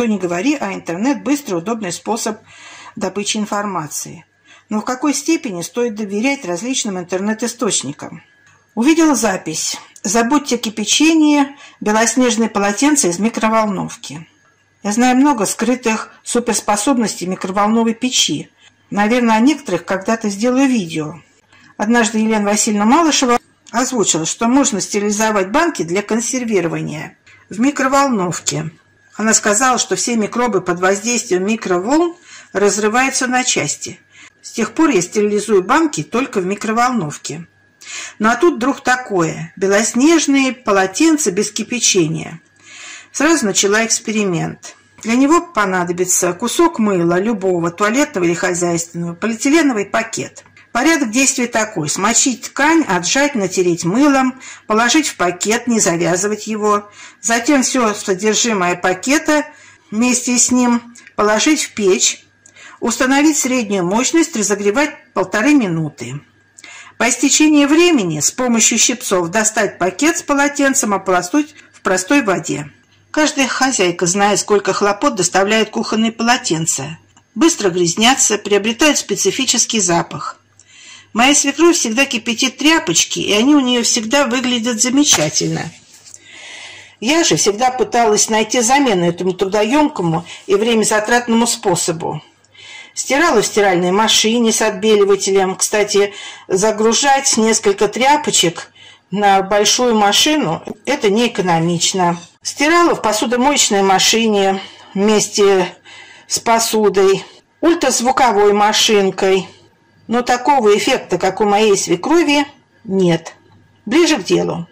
что ни говори, а интернет – быстрый, удобный способ добычи информации. Но в какой степени стоит доверять различным интернет-источникам? Увидела запись. Забудьте кипячение, белоснежные полотенца из микроволновки. Я знаю много скрытых суперспособностей микроволновой печи. Наверное, о некоторых когда-то сделаю видео. Однажды Елена Васильевна Малышева озвучила, что можно стерилизовать банки для консервирования в микроволновке. Она сказала, что все микробы под воздействием микроволн разрываются на части. С тех пор я стерилизую банки только в микроволновке. Ну а тут вдруг такое – белоснежные полотенца без кипячения. Сразу начала эксперимент. Для него понадобится кусок мыла любого, туалетного или хозяйственного, полиэтиленовый пакет. Порядок действия такой. Смочить ткань, отжать, натереть мылом, положить в пакет, не завязывать его. Затем все содержимое пакета вместе с ним положить в печь, установить среднюю мощность, разогревать полторы минуты. По истечении времени с помощью щипцов достать пакет с полотенцем, ополоснуть в простой воде. Каждая хозяйка знает, сколько хлопот доставляет кухонные полотенца. Быстро грязнятся, приобретают специфический запах. Моя свекровь всегда кипятит тряпочки, и они у нее всегда выглядят замечательно. Я же всегда пыталась найти замену этому трудоемкому и времязатратному способу. Стирала в стиральной машине с отбеливателем. Кстати, загружать несколько тряпочек на большую машину – это неэкономично. Стирала в посудомоечной машине вместе с посудой, ультразвуковой машинкой. Но такого эффекта, как у моей свекрови, нет. Ближе к делу.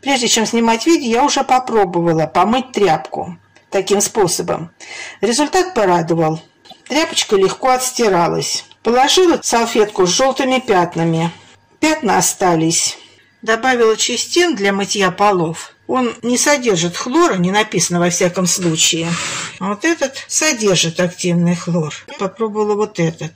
Прежде чем снимать видео, я уже попробовала помыть тряпку таким способом. Результат порадовал. Тряпочка легко отстиралась. Положила салфетку с желтыми пятнами. Пятна остались. Добавила чистин для мытья полов. Он не содержит хлора, не написано во всяком случае. А вот этот содержит активный хлор. Попробовала вот этот.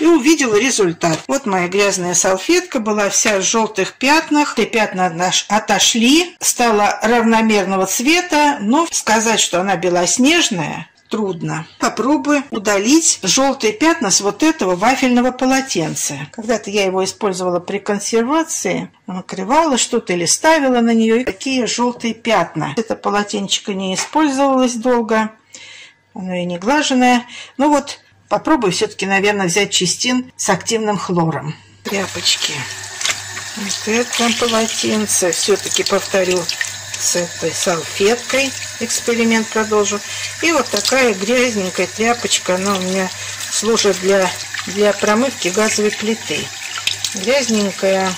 И увидела результат. Вот моя грязная салфетка была вся в желтых пятнах. И пятна отошли. Стала равномерного цвета. Но сказать, что она белоснежная, трудно. Попробуй удалить желтые пятна с вот этого вафельного полотенца. Когда-то я его использовала при консервации, накрывала что-то или ставила на нее. И такие желтые пятна. Это полотенчико не использовалось долго. Оно и не глаженное. Ну вот, попробуй все-таки, наверное, взять чистин с активным хлором. Тряпочки. Вот это полотенце. Все-таки повторю с этой салфеткой. Эксперимент продолжу. И вот такая грязненькая тряпочка. Она у меня служит для, для промывки газовой плиты. Грязненькая,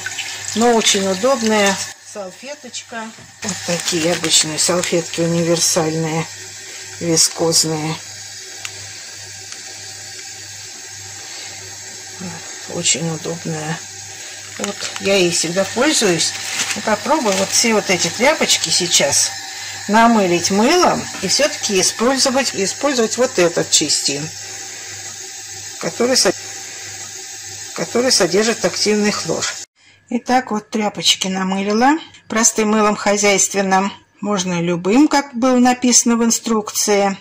но очень удобная салфеточка. Вот такие обычные салфетки универсальные, вискозные. Очень удобная. Вот я ей всегда пользуюсь. И попробую вот все вот эти тряпочки сейчас намылить мылом и все-таки использовать, использовать вот этот чистин, который, который содержит активный хлор. Итак, вот тряпочки намылила простым мылом хозяйственным. Можно любым, как было написано в инструкции.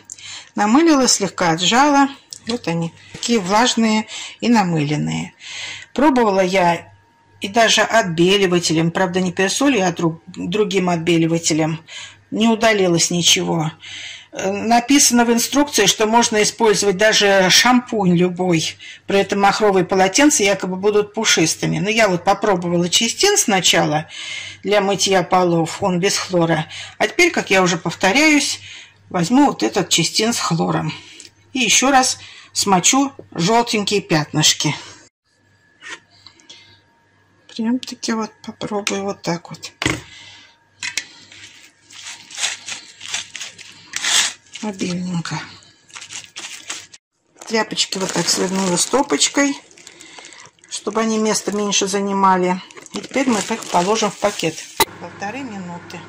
Намылила, слегка отжала. Вот они, такие влажные и намыленные. Пробовала я и даже отбеливателем, правда не персолью, а друг, другим отбеливателем, не удалилось ничего. Написано в инструкции, что можно использовать даже шампунь любой. При этом махровые полотенца якобы будут пушистыми. Но я вот попробовала чистин сначала для мытья полов, он без хлора. А теперь, как я уже повторяюсь, возьму вот этот чистин с хлором. И еще раз смочу желтенькие пятнышки. Прям-таки вот попробую вот так вот. Обильненько. Тряпочки вот так свернула стопочкой, чтобы они место меньше занимали. И теперь мы их положим в пакет. Полторы минуты.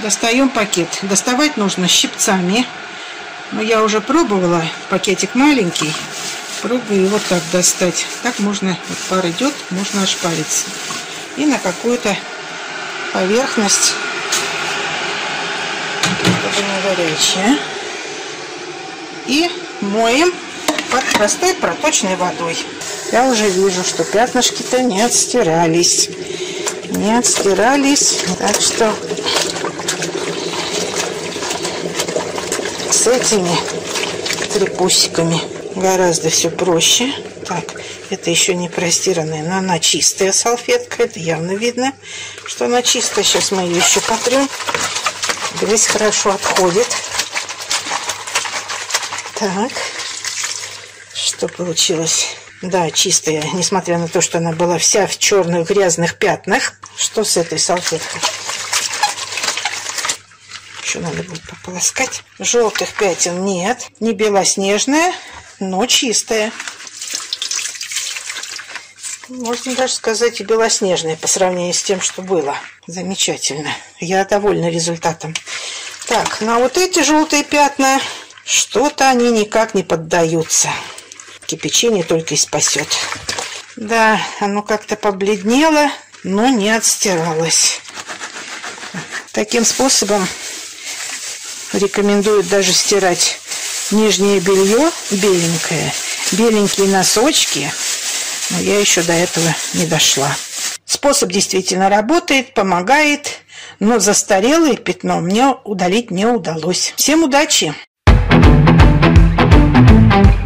Достаем пакет. Доставать нужно щипцами. Но я уже пробовала. Пакетик маленький. Пробую вот так достать. Так можно, вот пар идет, можно ошпариться. И на какую-то поверхность, горячая. и моем под простой проточной водой. Я уже вижу, что пятнышки-то не отстирались. Не отстирались, так что с этими трепусиками гораздо все проще. Так, это еще не простиранная, но она чистая салфетка. Это явно видно, что она чистая. Сейчас мы ее еще потрем. Грязь хорошо отходит. Так, что получилось? Да, чистая, несмотря на то, что она была вся в черных грязных пятнах. Что с этой салфеткой? Еще надо будет пополоскать. Желтых пятен нет. Не белоснежная, но чистая. Можно даже сказать и белоснежная по сравнению с тем, что было. Замечательно. Я довольна результатом. Так, на вот эти желтые пятна что-то они никак не поддаются. Кипячение только и спасет. Да, оно как-то побледнело, но не отстиралось. Таким способом рекомендуют даже стирать нижнее белье беленькое, беленькие носочки, но я еще до этого не дошла. Способ действительно работает, помогает, но застарелое пятно мне удалить не удалось. Всем удачи! Thank you.